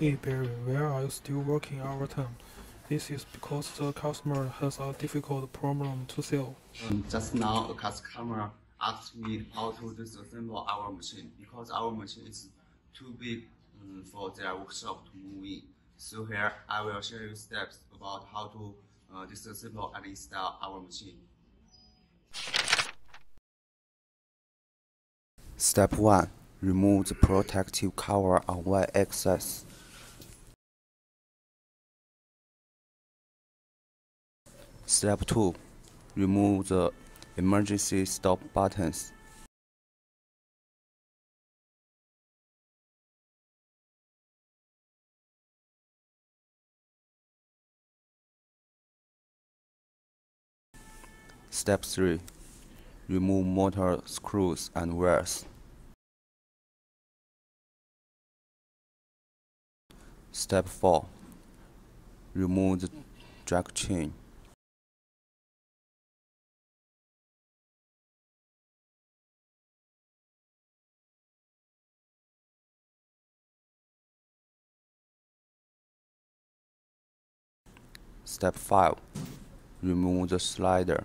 Hey Barry, why are you still working overtime? This is because the customer has a difficult problem to solve. Um, just now, a customer asked me how to disassemble our machine because our machine is too big um, for their workshop to move in. So here, I will show you steps about how to uh, disassemble and install our machine. Step 1. Remove the protective cover on Y-axis. Step 2. Remove the emergency stop buttons. Step 3. Remove motor screws and wires. Step 4. Remove the drag chain. Step 5. Remove the slider.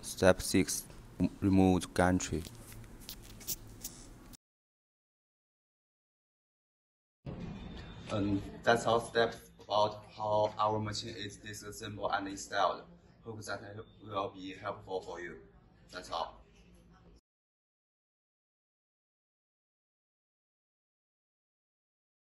Step 6. Remove the gantry. And that's all steps about how our machine is disassembled and installed. Hope that will be helpful for you. That's all.